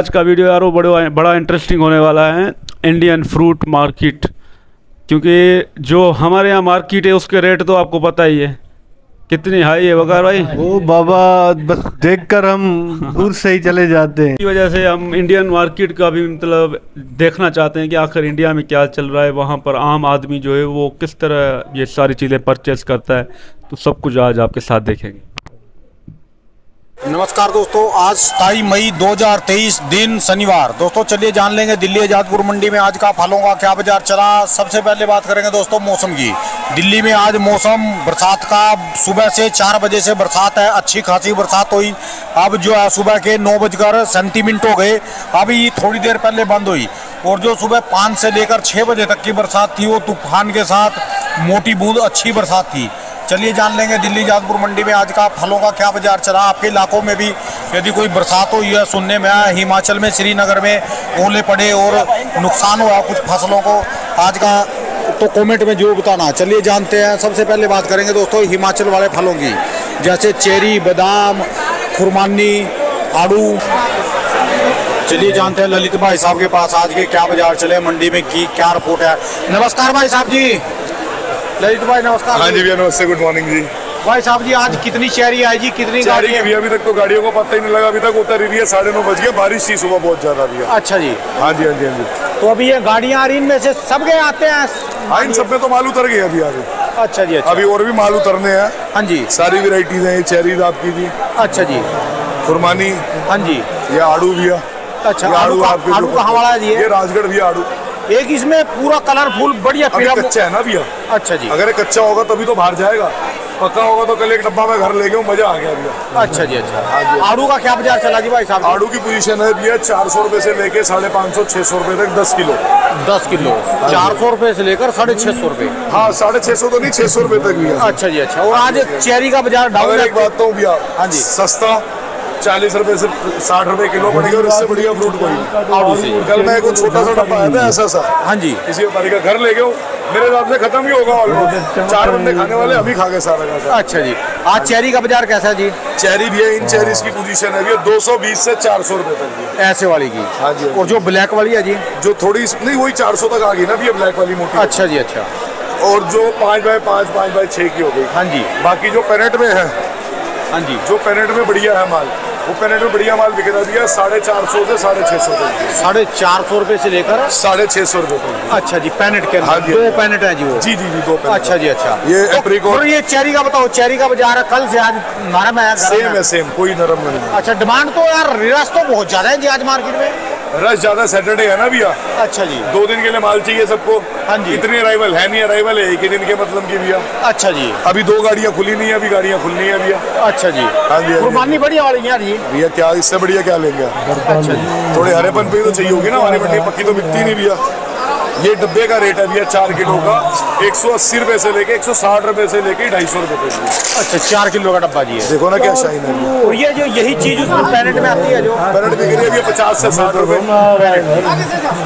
आज का वीडियो यारो बड़ा बड़ा इंटरेस्टिंग होने वाला है इंडियन फ्रूट मार्केट क्योंकि जो हमारे यहाँ मार्केट है उसके रेट तो आपको पता ही है। कितनी हाई है बकार भाई? ओ बाबा बस देखकर हम दूर से ही चले जाते हैं। की वजह से हम इंडियन मार्केट का भी मतलब देखना चाहते हैं कि आखिर इंडिया में क्या चल रहा है वहाँ पर आम आदमी जो है वो किस तरह ये सारी चीज़ें परचेस करता है तो सब कुछ आज आपके साथ देखेंगे। नमस्कार दोस्तों, आज 27 मई 2023 दिन शनिवार। दोस्तों, चलिए जान लेंगे दिल्ली आजादपुर मंडी में आज का फलों का क्या बाज़ार चला। सबसे पहले बात करेंगे दोस्तों मौसम की। दिल्ली में आज मौसम, बरसात का सुबह से चार बजे से बरसात है, अच्छी खासी बरसात हुई। अब जो है, सुबह के नौ बजकर सेंटीमिनट हो गए। अभी थोड़ी देर पहले बंद हुई। और जो सुबह पाँच से लेकर छः बजे तक की बरसात थी, वो तूफ़ान के साथ मोटी बूंद अच्छी बरसात थी। चलिए जान लेंगे दिल्ली जादपुर मंडी में आज का फलों का क्या बाज़ार चला। आपके इलाकों में भी यदि कोई बरसात हुई है, सुनने में आया, हिमाचल में, श्रीनगर में ओले पड़े और नुकसान हुआ कुछ फ़सलों को, आज का तो कमेंट में जो बताना। चलिए जानते हैं, सबसे पहले बात करेंगे दोस्तों हिमाचल वाले फलों की। जैसे चेरी, बादाम, खुरमानी, आड़ू। चलिए जानते हैं ललित भाई साहब के पास आज के क्या बाज़ार चले, मंडी में की, क्या रिपोर्ट है। नमस्कार भाई साहब जी। ललित भाई नमस्कार। हाँ जी भैया नमस्ते गुड मॉर्निंग जी। भाई साहब जी आज कितनी चेरी आई जी कितनी गाड़ी की भैया अभी तक तो गाड़ियों को पता ही नहीं लगा अभी तक उतर रही है साढ़े नौ बज गए बारिश थी सुबह बहुत ज़्यादा भैया। अच्छा जी। हाँ जी हाँ जी हाँ जी। तो अभी ये गाड़ियाँ आ रही इनमें से सब गए आते हैं? हाँ इन सब में तो माल उतर गए अभी आगे। अच्छा जी अच्छा। अभी और भी माल उतरने हैं। हाँ जी। सारी वेराइटीज हैं चेरीज आपकी जी। अच्छा जी। खुरमानी हाँ जी। ये आड़ू भैया। अच्छा आड़ू आपके आड़ू कहाँ वाला जी ये? ये राजगढ़ भैया आड़ू। एक इसमें पूरा कलरफुल बढ़िया पीला कच्चा है ना भैया? अच्छा जी। अगर कच्चा होगा तभी तो बाहर जाएगा। पक्का होगा तो कल एक डब्बा में घर ले गया मज़ा आ गया भैया। अच्छा जी अच्छा। आड़ू का क्या बाज़ार चला जी भाई साहब? आड़ू की पोजीशन है भैया चार सौ रुपए से लेके साढ़े पाँच सौ छह सौ रुपए तक दस किलो। दस किलो। चार सौ रुपए से लेकर साढ़े छह सौ रुपए। हाँ साढ़े छह सौ तो नहीं छह सौ रुपए तक भैया अच्छा जी अच्छा। और आज चेरी का बाज़ार डाउन एक बात तो भैया हाँ जी। सस्ता चालीस रुपए से साठ रुपए किलो पड़ेगा और इससे बढ़िया फ्रूट कोई कल मैं एक छोटा सा डब्बा आया था ऐसा सा। हाँ जी। किसी व्यापारी का घर ले गया हूँ, मेरे हिसाब से खत्म ही होगा ऑलमोस्ट चार बंदे खाने वाले अभी खा गए सारा का सारा। अच्छा जी। आज चेरी का बाज़ार कैसा है जी? चेरी भी है इन चेरीज की पोजीशन है। दो सौ बीस से चार सौ रुपए तक ऐसे वाली की। हाँ जी, हाँ और जो ब्लैक वाली है जी? जो थोड़ी नहीं वही चार सौ तक आ गई ना भैया ब्लैक वाली मोटी। अच्छा जी अच्छा। और जो पाँच बाय पाँच पाँच बाय छह की हो गई। हाँ जी। बाकी जो पैरेट में है हाँ जी। जो पैनेट में बढ़िया है माल वो पैनेट में बढ़िया माल बिकता दिया है साढ़े चार सौ से साढ़े छः सौ साढ़े चार सौ रुपए से लेकर? साढ़े छः सौ रुपए अच्छा जी पैनेट के हाँ दो हाँ। पैनेट है जी वो? जी जी जी दो अच्छा जी अच्छा। ये तो- और ये चेरी का बताओ चेरी का बाज़ार है कल से आज नरम है सेम है? सेम कोई नरम नहीं अच्छा डिमांड तो यार रिलास तो बहुत ज़्यादा है जी आज मार्केट में। रश ज़्यादा सैटरडे है ना भैया? अच्छा जी। दो दिन के लिए माल चाहिए सबको? हाँ जी। इतनी अराइवल है नहीं अराइवल है एक ही दिन के मतलब की भैया? अच्छा जी। अभी दो गाड़ियाँ खुली नहीं है अभी गाड़ियाँ खुलनी है भैया। अच्छा जी। हाँ जी, हाँ कुर्बानी बढ़िया वाली है यार जी भैया क्या इससे बढ़िया क्या लेंगे? अच्छा जी। थोड़े हरेपन पे तो चाहिए होगी ना हमारी मंडी पक्की तो बिकती नहीं भैया। ये डब्बे का रेट है भैया चार किलो का। एक सौ अस्सी रुपए से लेके एक सौ साठ रुपए से लेके ढाई सौ रुपए अच्छा चार किलो का डब्बा जी है। देखो ना क्या शाइन है। और ये जो यही चीज़ उसमें पैरेट में आती है जो? पैरेट बिक रही है भैया पचास से साठ रुपए।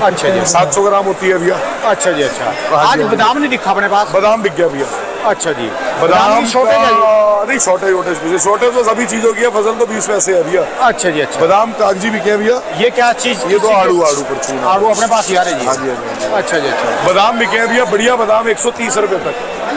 अच्छा जी। सात सौ ग्राम होती है भैया। अच्छा जी अच्छा। हाँ आज हाँ बादाम नहीं दिखा अपने पास। बादाम बिक गया भैया। अच्छा जी। बादाम शॉर्टेज है? नहीं शॉर्टेज वॉर्टेज शॉर्टेज तो सभी चीज़ों की है फ़सल तो बीस पैसे है भैया। अच्छा जी अच्छा। बादाम कागज़ी बिके हैं भैया। ये क्या चीज़ ये तो आड़ू आड़ू पर आड़ू अपने पास ही आ रहे जी। हाँ जी, हाँ अच्छा जी अच्छा। बादाम बिके हैं भैया बढ़िया बादाम एक सौ तीस रुपए तक।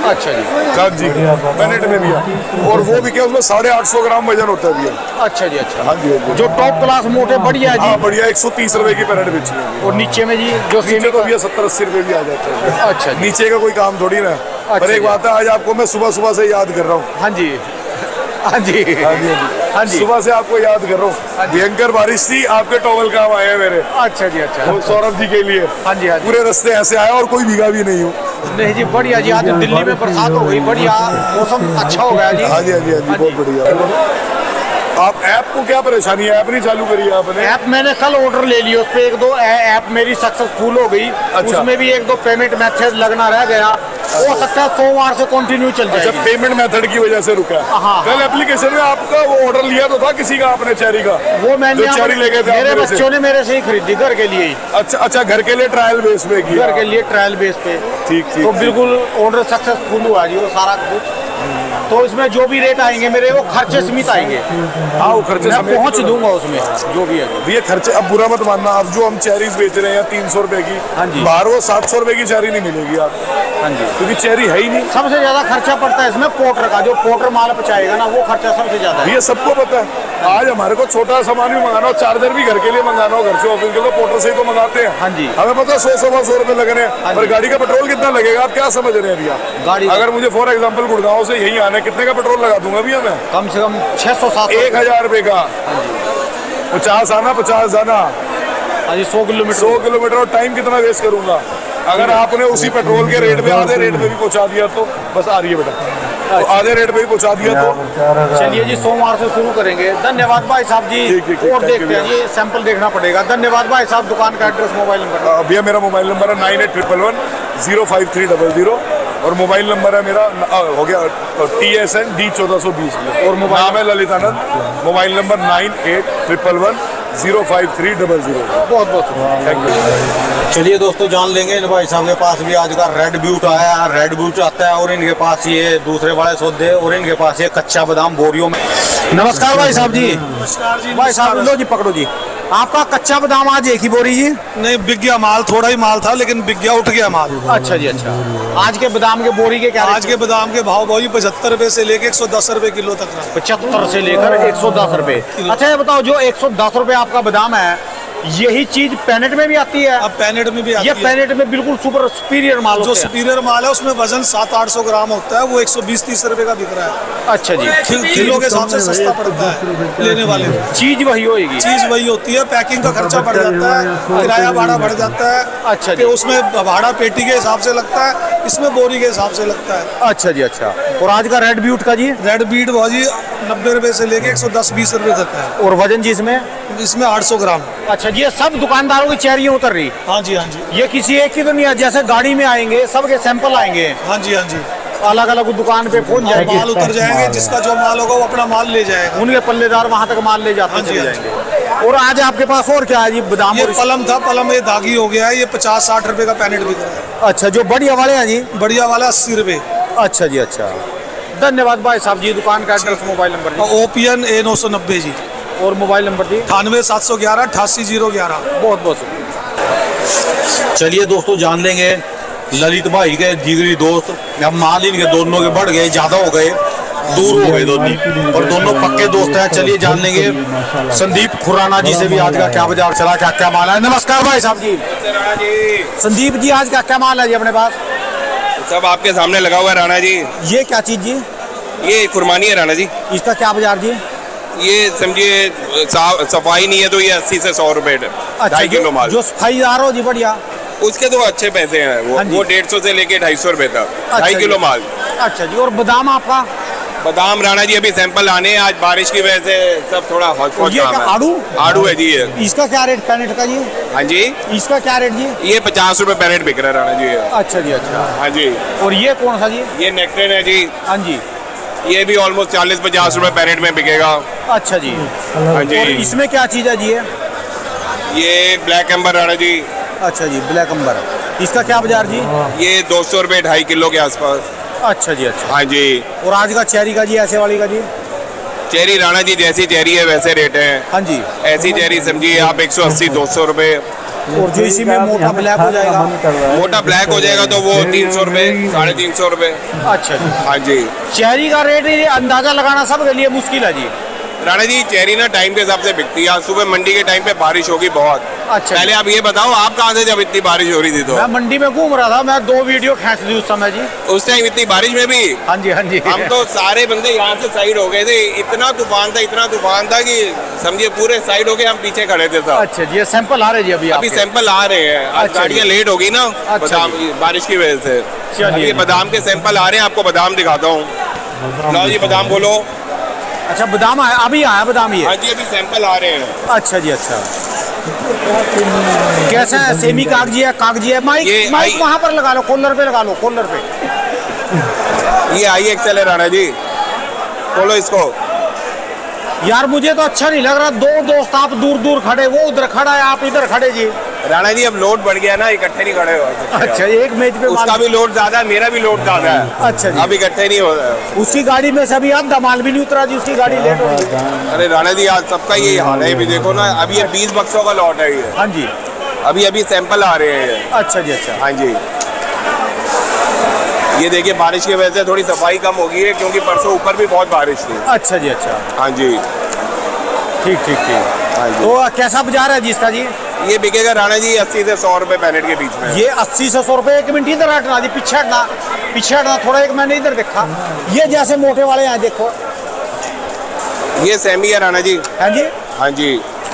अच्छा जी। कागज़ी पैनेट में भैया। और वो बिके उसमें साढ़े आठ सौ ग्राम वज़न होता है भैया। अच्छा जी अच्छा। हाँ जी हाँ जो। टॉप क्लास मोटे बढ़िया हाँ जी। बढ़िया एक सौ तीस रुपए की पैनेट बेची है। और नीचे में जी जो नीचे तो भैया सत्तर अस्सी रुपए भी आ जाते हैं। अच्छा नीचे का कोई काम थोड़ी ना पर एक बात है आज आपको मैं सुबह सुबह से याद कर रहा हूँ। हाँ जी। हाँ जी। हाँ जी हाँ जी। हाँ सुबह से आपको याद कर रहा हूँ। भयंकर बारिश थी आपके टॉवल काम आए हैं मेरे। अच्छा जी अच्छा। वो सौरभ जी के लिए। हाँ जी हाँ पूरे रस्ते ऐसे आया और कोई भीगा भी नहीं हूँ। नहीं जी बढ़िया जी आज दिल्ली में बरसात हो गई बढ़िया मौसम अच्छा हो गया जी। हाँ जी हाँ जी हाँ जी बहुत बढ़िया। आप ऐप को क्या परेशानी है? ऐप नहीं चालू करी है आपने? ऐप मैंने कल ऑर्डर ले लिया उस पर एक दो ऐप मेरी सक्सेसफुल हो गई। अच्छा। उसमें भी एक दो पेमेंट मेथड लगना रह गया। हो सकता है सोमवार से कंटिन्यू चल अच्छा पेमेंट मेथड की वजह से रुका हाँ। कल एप्लीकेशन में आपका वो ऑर्डर लिया तो था किसी का आपने चेरी का? वो मैंने चेरी लेके थे मेरे मेरे बच्चों ने मेरे से ही खरीदी घर के लिए ही। अच्छा अच्छा घर के लिए ट्रायल बेस पे घर के लिए ट्रायल बेस पे। ठीक ठीक तो बिल्कुल ऑर्डर सक्सेसफुल हुआ जी वो सारा कुछ। तो इसमें जो भी रेट आएँगे मेरे वो खर्चे सीमित आएँगे। हाँ वो खर्चे मैं पहुँच दूँगा उसमें जो भी है। भैया खर्चे अब बुरा मत मानना अब जो हम चेरीज बेच रहे हैं तीन सौ रुपए की हाँ जी। बाहर वो सात सौ रुपए की चेरी नहीं मिलेगी आपको हाँ जी। क्योंकि चेरी है ही नहीं। सबसे ज़्यादा खर्चा पड़ता है इसमें पोटर का जो पोटर माल पचाएगा ना वो खर्चा सबसे ज़्यादा भैया सबको पता है। आज हमारे को छोटा सामान भी मंगाना हो चार्जर भी घर के लिए मंगाना हो घर से ऑफ़िस के लिए पोटर से ही तो मंगाते हैं। हाँ जी। हमें पता है सौ सवा सौ रुपए लग रहे हैं हाँ पर गाड़ी का पेट्रोल कितना लगेगा आप क्या समझ रहे हैं भैया? गाड़ी अगर मुझे फॉर एग्ज़ाम्पल गुड़गांव से यही आना है कितने का पेट्रोल लगा दूँगा भैया मैं? कम से कम छह सौ सात एक हज़ार रुपए का। पचास आना पचास जाना। हाँ जी सौ किलोमीटर। सौ किलोमीटर और टाइम कितना वेस्ट करूँगा? अगर आपने उसी पेट्रोल के रेट पे आधे रेट पे भी पहुँचा दिया तो बस आ रही है बेटा। तो आधे रेट पे भी पहुँचा दिया तो। चलिए जी सोमवार से शुरू करेंगे। धन्यवाद भाई साहब जी। ठीक, ठीक, और देखते हैं जी सैंपल देखना पड़ेगा। धन्यवाद भाई साहब दुकान का एड्रेस मोबाइल नंबर भैया मेरा मोबाइल नंबर है nine eight triple one zero five three double zero. और मोबाइल नंबर है मेरा अ, हो गया टी एस एन डी चौदह सौ बीस में। और मोबाइल- नाम है Lalitanand mobile number nine eight triple one zero five three double zero बहुत बहुत शुक्रिया। थैंक यू चलिए दोस्तों जान लेंगे इन भाई साहब के पास भी आज का रेड ब्यूट आया। है रेड ब्यूट आता है और इनके पास ये दूसरे वाले सौदे और इनके पास ये कच्चा बादाम बोरियों में। नमस्कार भाई साहब जी। नमस्कार जी भाई साहब लो जी पकड़ो जी। आपका कच्चा बादाम आज एक ही बोरी जी नहीं बिक गया माल थोड़ा ही माल था लेकिन बिक गया उठ गया माल। अच्छा जी अच्छा। आज के बादाम के बोरी के क्या आज के बादाम के भाव भाई पचहत्तर रूपए से लेकर एक सौ दस रूपए किलो तक पचहत्तर से लेकर एक सौ दस रूपए। अच्छा ये बताओ जो एक सौ दस रूपए आपका बादाम है यही चीज़ पैनेट में भी आती है। अब पैनेट में भी आती ये है। पैनेट में बिल्कुल सुपर सुपीरियर माल जो सुपीरियर माल है उसमें वज़न सात आठ सौ ग्राम होता है वो एक सौ बीस तीस रुपए का बिक रहा है। अच्छा जी। किलो के हिसाब से सस्ता पड़ता है लेने वाले चीज़ वही होएगी। चीज़ वही होती है पैकिंग का खर्चा बढ़ जाता है किराया भाड़ा बढ़ जाता है अच्छा जी। उसमें भाड़ा पेटी के हिसाब से लगता है इसमें बोरी के हिसाब से लगता है। अच्छा जी अच्छा। और आज का रेड ब्यूट का जी? रेड बीट भाजी नब्बे रुपए से लेके एक सौ दस बीस रुपए तक है। और वज़न जी इसमें? इसमें आठ सौ ग्राम। अच्छा जी ये सब दुकानदारों की चेरियाँ उतर रही? हाँ जी हाँ जी। ये किसी एक की तो नहीं है जैसे गाड़ी में आएँगे सबके सैंपल आएँगे। हाँ जी हाँ जी। अलग अलग दुकान पे पहुँच जाएँगे। माल उतर जाएँगे जिसका जो माल होगा वो अपना माल ले जाएगा। उनके पल्लेदार वहाँ तक माल ले जाते हाँ हाँ। जाएँगे। और आज आपके पास और क्या है जी बादाम ये पलम था पलम ये दागी हो गया है ये पचास साठ रुपए का पैनेट बिक रहा है। अच्छा जो बढ़िया वाले हैं जी? बढ़िया वाला अस्सी रुपए। अच्छा जी अच्छा। धन्यवाद भाई साहब जी दुकान का address mobile number OPN A नौ सौ नब्बे जी। और मोबाइल नंबर जी। अठानवे सात सौ ग्यारह अठासी ज़ीरो ग्यारह। बहुत बहुत शुक्रिया। चलिए दोस्तों जान लेंगे। ललित भाई के जिगरी दोस्त। अब माल इनके दोनों के बढ़ गए ज़्यादा हो गए दूर हो गए दोनों। और दोनों पक्के दोस्त हैं। चलिए जान लेंगे। संदीप खुराना जी से भी आज का क्या बाज़ार चला क्या क्या माल है? नमस्कार भाई साहब जी। संदीप जी आज का क्या माल है जी अपने पास? सब आपके सामने लगा हुआ है राणा जी। ये क्या चीज़ जी? ये कुर्बानी है राणा जी। इसका क्या बाज़ार जी? ये समझिए सफ़ाई नहीं है तो ये अस्सी से सौ रुपए ढाई किलो माल। जो सफ़ाई आ रहा हो जी बढ़िया। उसके तो अच्छे पैसे हैं वो हाँ वो डेढ़ सौ से लेके ढाई सौ रुपए तक। अच्छा ढाई किलो माल। अच्छा जी और बादाम आपका? बादाम राणा जी अभी सैंपल आने हैं आज बारिश की वजह से सब थोड़ा पौच ये काम है। आड़ू? आड़ू है जी ये। इसका क्या रेट पैनेट का जी? हाँ जी। इसका क्या रेट जी? ये पचास रुपए पैकेट बिक रहा है राणा जी अच्छा जी अच्छा। हाँ जी। और ये कौन सा जी? ये नेक्टेन है जी। हाँ जी। ये भी ऑलमोस्ट चालीस पचास रुपए पैकेट में बिकेगा। अच्छा जी। हाँ और जी इसमें क्या चीज़ है जी ये? ये ब्लैक एम्बर राणा जी। अच्छा जी ब्लैक अंबर इसका क्या बाज़ार जी? ये दो सौ रुपए ढाई किलो के आसपास। अच्छा जी अच्छा। हाँ जी। और आज का चेरी का जी ऐसे वाली का जी? चेरी राणा जी जैसी चेरी है वैसे रेट है। हाँ जी। ऐसी चेरी समझिए आप 180 200 रुपए। और जो इसी में मोटा ब्लैक हो जाएगा। मोटा ब्लैक हो जाएगा तो वो तीन सौ रूपए साढ़े तीन सौ रूपए। अच्छा जी। हाँ जी। चेरी का रेट अंदाज़ा लगाना सबके लिए मुश्किल है जी। राणा जी चेरी ना टाइम के हिसाब से बिकती है। सुबह मंडी के टाइम पे बारिश होगी बहुत। अच्छा। पहले आप ये बताओ आप कहाँ थे जब इतनी बारिश हो रही थी तो? मैं मंडी में घूम रहा था मैं दो वीडियो खींच दी उस समय जी। उस टाइम इतनी बारिश में भी? हाँ जी हाँ जी। हम तो सारे बंदे यहाँ से साइड हो गए थे। इतना तूफ़ान था इतना तूफ़ान था की समझिए पूरे साइड हो गए हम पीछे खड़े थे सब। अच्छा जी सैंपल आ रहे जी अभी अभी सैंपल आ रहे हैं। आज अच्छा गाड़ियाँ लेट होगी ना अच्छा बारिश की वजह से। चलिए। बादाम के सैंपल आ रहे हैं आपको बादाम दिखाता हूँ। जी बादाम बोलो। अच्छा बादाम आया अभी आया बादाम ये? हाँ जी अभी सैंपल आ रहे हैं। अच्छा जी अच्छा। कैसा है? सेमी कागज़ी है कागज़ी है। माइक माइक वहाँ पर लगा लो कॉलर पे लगा लो कॉलर पे। ये आई एक्सएल है राणा जी। बोलो इसको। यार मुझे तो अच्छा नहीं लग रहा। दो दोस्त आप दूर दूर खड़े वो उधर खड़ा है आप इधर खड़े जी। राणा जी अब लोड बढ़ गया ना इकट्ठे नहीं खड़े हो। अच्छा एक मैच पे उसका भी लोड ज़्यादा है मेरा भी लोड ज़्यादा है। अच्छा जी। अब इकट्ठे नहीं हो रहा है उसकी गाड़ी में से अभी अब माल भी नहीं उतरा जी उसकी गाड़ी लेट हो रही है अरे राणा जी आज सबका यही हाल है। देखो ना अभी ये बीस बक्सों का लॉट है ये। हाँ जी। अभी अभी सैंपल आ रहे हैं। अच्छा जी अच्छा। हाँ जी। ये देखिए बारिश की वजह से थोड़ी सफ़ाई कम हो गई है क्योंकि परसों ऊपर भी बहुत बारिश थी। अच्छा जी अच्छा। हाँ जी। ठीक ठीक ठीक। हाँ जी। तो कैसा बाज़ार है जी इसका जी? ये बिकेगा राणा जी अस्सी से सौ रुपए पैनेट के बीच में। ये अस्सी से सौ रुपए एक मिनट इधर हटना जी पीछे हटना पीछे हटना थोड़ा एक मैंने इधर देखा। ये जैसे मोटे वाले हैं देखो। ये सेमी है राणा जी। हैं जी? हाँ जी।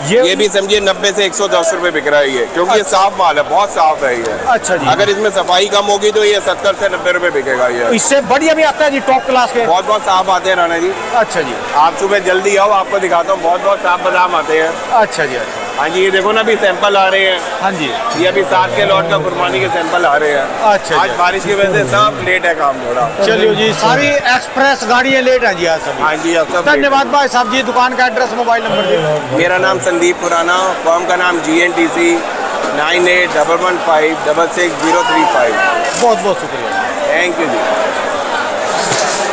ये- ये, भी समझिए नब्बे से एक सौ दस रुपए बिक रहा है ये क्योंकि ये साफ़ माल है बहुत साफ़ है ये। अच्छा जी। अगर इसमें सफ़ाई कम होगी तो ये सत्तर से नब्बे रुपए बिकेगा ये। इससे बढ़िया भी आता है जी टॉप क्लास के। बहुत बहुत साफ़ आते हैं राणा जी। अच्छा जी। आप सुबह जल्दी आओ आपको दिखाता हूँ बहुत बहुत साफ़ बादाम आते हैं। अच्छा जी अच्छा। हाँ जी ये देखो ना अभी सैंपल आ रहे हैं। हाँ जी। ये अभी सात के लॉट का कुरबानी के सैंपल आ रहे हैं। अच्छा आज बारिश की वजह से सब लेट है काम थोड़ा। चलिए जी सारी एक्सप्रेस गाड़ियाँ लेट हैं जी आज सभी। हाँ जी अब सब है। धन्यवाद भाई साहब जी दुकान का एड्रेस मोबाइल नंबर जी। मेरा नाम संदीप खुराना फर्म का नाम G N T C nine eight double one five double six zero three five बहुत बहुत शुक्रिया। थैंक यू जी।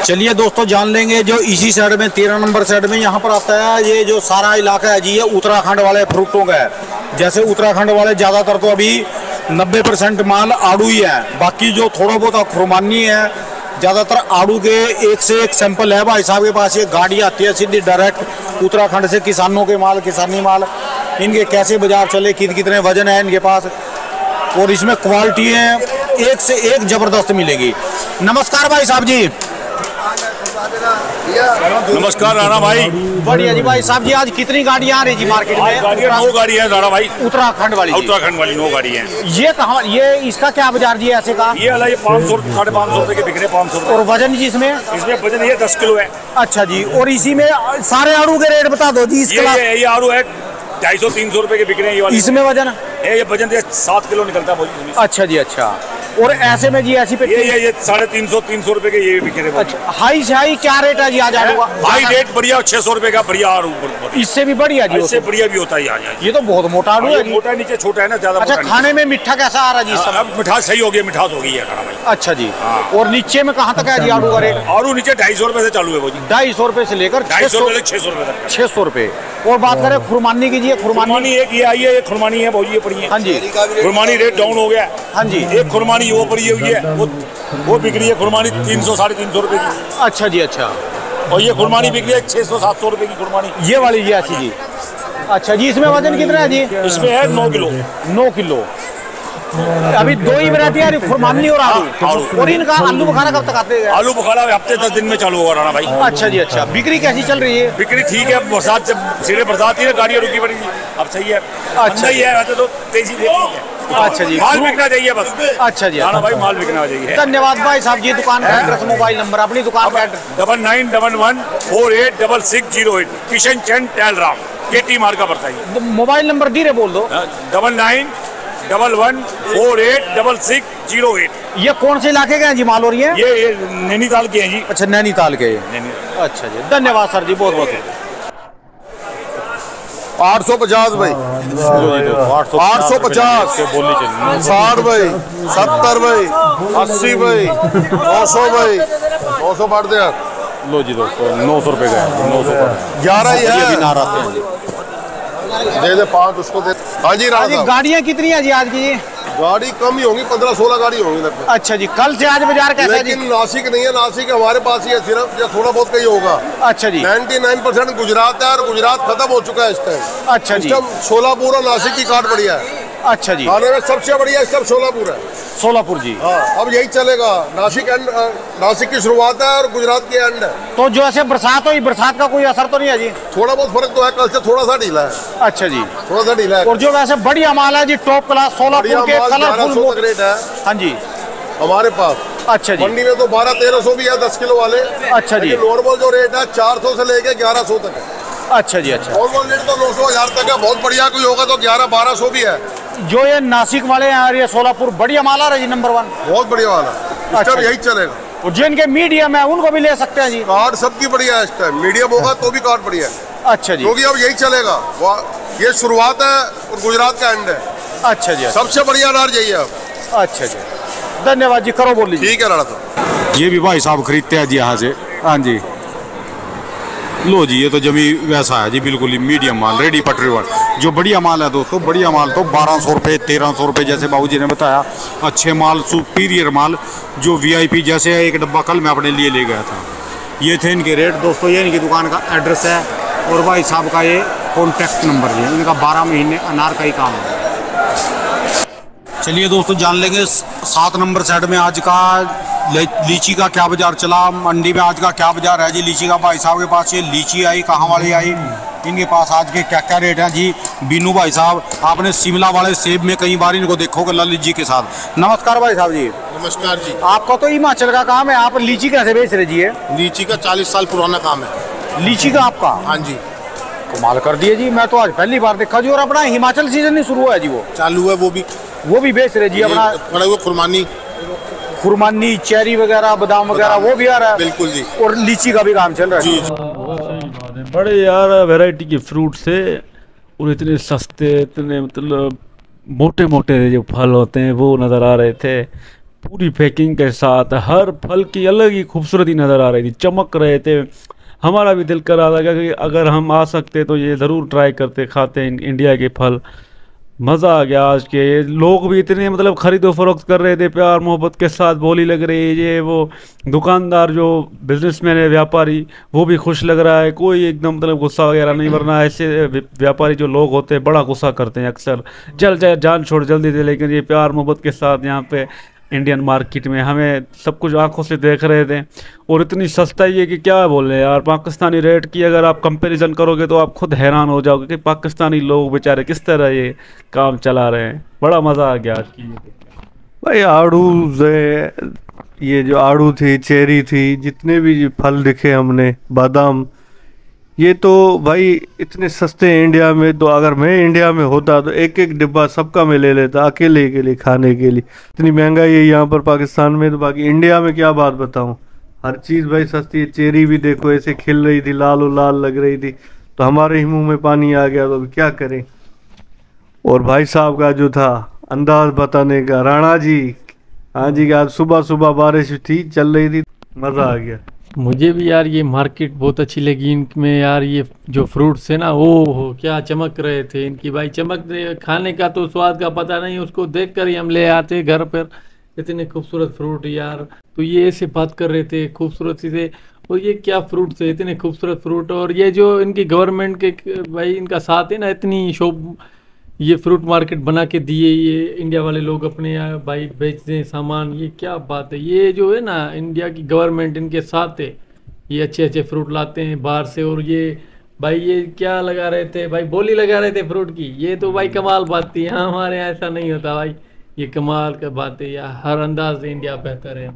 चलिए दोस्तों, जान लेंगे जो इसी साइड में, तेरह नंबर साइड में यहाँ पर आता है, ये जो सारा इलाका है जी, ये उत्तराखंड वाले फ्रूटों का है जैसे उत्तराखंड वाले ज़्यादातर तो अभी 90 परसेंट माल आड़ू ही है। बाकी जो थोड़ा बहुत खुरमानी है, ज़्यादातर आड़ू के एक से एक सैंपल है भाई साहब के पास। ये गाड़ी आती है सीधी डायरेक्ट उत्तराखंड से किसानों के माल, किसानी माल। इनके कैसे बाज़ार चले, कित कितने वज़न है इनके पास। और इसमें क्वालिटी है, एक से एक ज़बरदस्त मिलेगी। नमस्कार भाई साहब जी। नमस्कार राणा भाई। बढ़िया जी भाई साहब जी आज कितनी गाड़ियाँ आ रही जी मार्केट में? गाड़ियाँ नौ गाड़ी है राणा भाई। उत्तराखंड वाली। उत्तराखंड वाली नौ गाड़ी है। ये कहा ये इसका क्या बाज़ार जी ऐसे का? ये ये पाँच सौ साढ़े पाँच सौ रुपए के बिक रहे पाँच सौ और वज़न जी इसमें? इसमें वज़न ये दस किलो है। अच्छा जी और इसी में सारे आड़ू के रेट बता दो जी इसका ये आलू है ढाई सौ तीन सौ रुपए के बिक रहे हैं इसमें वज़न? ये ये वज़न सात किलो निकलता है अच्छा जी अच्छा। और ऐसे में जी ऐसी ये ये ये साढ़े तीन सौ तीन सौ रुपए के ये बिक रहे अच्छा हाई से हाई क्या रेट है जी आज आलू का? हाई रेट बढ़िया छह सौ रुपए का बढ़िया आलू इससे भी बढ़िया जी इससे बढ़िया भी होता है यहाँ यहाँ। ये तो बहुत मोटा आलू है मोटा नीचे छोटा है ना ज़्यादा अच्छा खाने में मीठा कैसा आ रहा है जी हाँ, अब मिठास सही हो गई मिठास हो गई है भाई। अच्छा जी। हाँ। और नीचे में कहाँ तक है जी आलू का रेट आलू नीचे ढाई सौ रुपए से चालू है वो जी। ढाई सौ रुपए से लेकर ढाई सौ रुपए छह सौ रुपए तक छह सौ रुपए। और बात करें खुरमानी की जी खुरमानी एक ये आई है एक खुरमानी है भाजी ये पड़ी है। हाँ जी। खुरमानी रेट डाउन हो गया। हाँ जी। एक खुरमानी वो पड़ी हुई है वो वो बिक रही है खुरमानी तीन सौ साढ़े तीन सौ रुपए की। अच्छा जी अच्छा। और ये खुरमानी बिक रही है छह सौ सात सौ रुपए की खुरमानी ये वाली जी अच्छी जी। अच्छा जी इसमें वज़न कितना है जी? इसमें है नौ किलो। नौ किलो। अभी दो ही वैरायटी आ रही खुरमानी और हाँ, आलू। आलू। और इनका आलू बुखारा कब तक आते हैं? आलू बुखारा हफ़्ते दस दिन में चालू होगा राणा भाई। अच्छा जी अच्छा। बिक्री कैसी चल रही है? बिक्री ठीक है बरसात जब सिरे बरसात ही है गाड़ियाँ रुकी पड़ी अब सही है। अच्छा। ही है तो तेज़ी देखी है अच्छा जी। माल बिकना चाहिए बस। अच्छा जी। राणा भाई माल बिकना चाहिए। धन्यवाद भाई साहब जी दुकान का एड्रेस मोबाइल नंबर अपनी दुकान का address double nine double one four eight double six zero eight Kishan Chand tail Ram के टी मार का पड़ता मोबाइल नंबर धीरे बोल दो। Double nine double one four eight double six zero eight ये कौन से इलाके के हैं जी माल और ये ये ये नैनीताल के हैं जी। अच्छा नैनीताल के। अच्छा जी धन्यवाद सर जी बहुत बहुत आठ सौ पचास भाई। आठ सौ पचास। साठ भाई सत्तर भाई अस्सी भाई नौ सौ भाई। नौ सौ बांट दे लो जी दोस्तों नौ सौ रुपये का नौ सौ ग्यारह ही है। नार हैं दे दे पाँच उसको दे। हाँ जी आज गाड़ियाँ कितनी है जी आज की? जी गाड़ी कम ही होगी पंद्रह सोलह गाड़ी होंगी लगभग। अच्छा जी कल से आज बाज़ार कैसा लेकिन जी नासिक नहीं है नासिक हमारे पास ही है सिर्फ़ या थोड़ा बहुत कहीं होगा। अच्छा जी। 99 परसेंट गुजरात है और गुजरात खत्म हो चुका है इस टाइम अच्छा जी। सोलापुर और नासिक की काट बढ़िया है। अच्छा जी। खाने में सबसे बढ़िया इस सोलापुर है। सोलापुर जी। हाँ अब यही चलेगा। नासिक एंड नासिक की शुरुआत है और गुजरात की एंड है। तो जो ऐसे बरसात हुई बरसात का कोई असर तो नहीं है जी? थोड़ा बहुत फ़र्क तो है कल से थोड़ा सा ढीला है। अच्छा जी। थोड़ा सा ढीला है। और जो वैसे बढ़िया माल है जी टॉप क्लास सोलापुर के कलरफुल रेट है। हाँ जी। हमारे पास। अच्छा जी। मंडी में तो बारह तेरह सौ भी है दस किलो वाले। अच्छा जी। नॉर्मल जो रेट है चार सौ से लेके ग्यारह सौ तक है। अच्छा जी अच्छा। नॉर्मल रेट तो नौ सौ हज़ार तक है बहुत बढ़िया कोई होगा तो ग्यारह बारह सौ भी है। जो ये नासिक वाले हैं और ये सोलापुर बढ़िया माल आ रहा है जी नंबर वन बहुत बढ़िया वाला इस अच्छा। यही चलेगा। और जिनके मीडियम है उनको भी ले सकते हैं जी। कार्ड सबकी बढ़िया है इस टाइम मीडियम होगा तो भी कार्ड बढ़िया है। अच्छा जी। क्योंकि अब यही चलेगा। ये शुरुआत है और गुजरात का एंड है। अच्छा जी सबसे बढ़िया अनार यही है अच्छा जी। धन्यवाद जी करो बोल लीजिए। ठीक है राणा साहब। ये भी भाई साहब खरीदते हैं जी यहाँ से। हाँ जी। लो जी, ये तो जमी वैसा है जी, बिल्कुल ही मीडियम माल, रेडी पटरी वाल। जो बढ़िया माल है दोस्तों, बढ़िया माल तो बारह सौ रुपये, तेरह सौ रुपये जैसे बाबू जी ने बताया। अच्छे माल सुपीरियर माल, जो वीआईपी जैसे है, एक डब्बा कल मैं अपने लिए ले गया था। ये थे इनके रेट दोस्तों, ये इनकी दुकान का एड्रेस है। और भाई साहब का ये कॉन्टैक्ट नंबर है, इनका बारह महीने अनार का ही काम है। चलिए दोस्तों, जान लेंगे, सात नंबर साइड में आज का लीची का क्या बाज़ार चला? मंडी में आज का क्या बाज़ार है जी? लीची का भाई साहब के पास ये लीची आई कहाँ वाली आई? इनके पास आज के क्या क्या रेट हैं जी? बीनू भाई साहब आपने शिमला वाले सेब में कई बार इनको देखोगे ललित जी के साथ। नमस्कार भाई साहब जी। नमस्कार जी। आपका तो हिमाचल का काम है आप लीची कैसे बेच रहे जी लीची का चालीस साल पुराना काम है। लीची का आपका? हाँ जी। कमाल कर दिए जी मैं तो आज पहली बार देखा जी और अपना हिमाचल सीज़न ही शुरू हुआ है जी वो। चालू है वो भी। वो भी बेच रहे जी अपना खड़े हुए खुरमानी खुरमानी चेरी वगैरह बादाम वगैरह वो भी आ रहा है। बिल्कुल जी। और लीची का भी काम चल रहा है। जी बड़े यार वैरायटी के फ्रूट से और इतने सस्ते इतने मतलब मोटे मोटे जो फल होते हैं वो नज़र आ रहे थे। पूरी पैकिंग के साथ हर फल की अलग ही खूबसूरती नज़र आ रही थी। चमक रहे थे। हमारा भी दिल कर रहा था कि अगर हम आ सकते तो ये ज़रूर ट्राई करते खाते इंडिया के फल। मज़ा आ गया आज के। लोग भी इतने मतलब खरीदो फरोख्त कर रहे थे, प्यार मोहब्बत के साथ बोली लग रही है। ये वो दुकानदार जो बिजनेसमैन है, व्यापारी, वो भी खुश लग रहा है। कोई एकदम मतलब गुस्सा वगैरह नहीं, वरना ऐसे व्यापारी जो लोग होते हैं, बड़ा गुस्सा करते हैं अक्सर। चल जाए जान छोड़ जल्दी से, लेकिन ये प्यार मोहब्बत के साथ यहाँ पे इंडियन मार्केट में, हमें सब कुछ आँखों से देख रहे थे और इतनी सस्ताई है कि क्या बोले यार, पाकिस्तानी रेट की अगर आप कंपैरिजन करोगे तो आप खुद हैरान हो जाओगे कि पाकिस्तानी लोग बेचारे किस तरह ये काम चला रहे हैं बड़ा मज़ा आ गया आज ये के। भाई, आड़ू से, ये जो आड़ू थी, चेरी थी, जितने भी फल दिखे हमने, बादाम ये तो भाई इतने सस्ते इंडिया में तो अगर मैं इंडिया में होता तो एक एक डिब्बा सबका मैं ले लेता, अकेले के लिए, खाने के लिए। इतनी महँगाई है यहाँ पर पाकिस्तान में तो बाकी इंडिया में क्या बात बताऊँ? हर चीज़ भाई सस्ती है, चेरी भी देखो, ऐसे खिल रही थी, लाल लाल लग रही थी तो हमारे ही मुँह में पानी आ गया तो अभी क्या करें? और भाई साहब का जो था, अंदाज बताने का, राणा जी हाँ जी, आज सुबह सुबह बारिश थी, चल रही थी, मज़ा आ गया। मुझे भी यार ये मार्केट बहुत अच्छी लगी। इनमें यार ये जो फ्रूट्स है ना, वो हो क्या चमक रहे थे इनकी भाई। चमक खाने का तो स्वाद का पता नहीं, उसको देख कर ही हम ले आते घर पर। इतने खूबसूरत फ्रूट यार। तो ये ऐसे बात कर रहे थे, खूबसूरत सी और ये क्या फ्रूट थे इतने खूबसूरत फ्रूट। और ये जो इनकी गवर्नमेंट के भाई इनका साथ है ना, इतनी शोप ये फ्रूट मार्केट बना के दिए, ये इंडिया वाले लोग अपने यहाँ भाई बेचते हैं सामान, ये क्या बात है? ये जो है ना इंडिया की गवर्नमेंट इनके साथ है। ये अच्छे अच्छे फ्रूट लाते हैं बाहर से और ये, भाई ये क्या लगा रहे थे? भाई बोली लगा रहे थे फ्रूट की। ये तो भाई कमाल बात थी। हाँ हमारे यहाँ ऐसा नहीं होता भाई। ये कमाल का बात है। यार हर अंदाज इंडिया बेहतर है।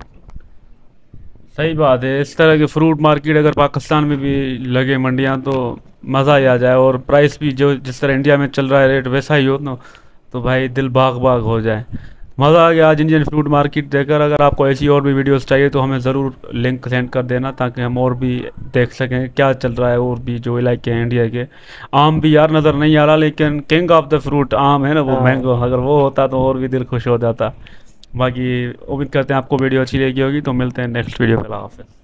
सही बात है। इस तरह के फ्रूट मार्केट अगर पाकिस्तान में भी लगे मंडियाँ तो मज़ा ही आ जाए और प्राइस भी जो जिस तरह इंडिया में चल रहा है रेट वैसा ही हो ना तो भाई दिल बाग बाग हो जाए। मज़ा आ गया आज इंडियन फ्रूट मार्केट देखकर। अगर आपको ऐसी और भी वीडियोस चाहिए तो हमें ज़रूर लिंक सेंड कर देना ताकि हम और भी देख सकें क्या चल रहा है और भी जो इलाके हैं इंडिया के। आम भी यार नज़र नहीं आ रहा लेकिन किंग ऑफ़ द फ्रूट आम है ना वो मैंगो अगर वो होता तो और भी दिल खुश हो जाता। बाकी उम्मीद करते हैं आपको वीडियो अच्छी लगी होगी तो मिलते हैं नेक्स्ट वीडियो में हाफिज़।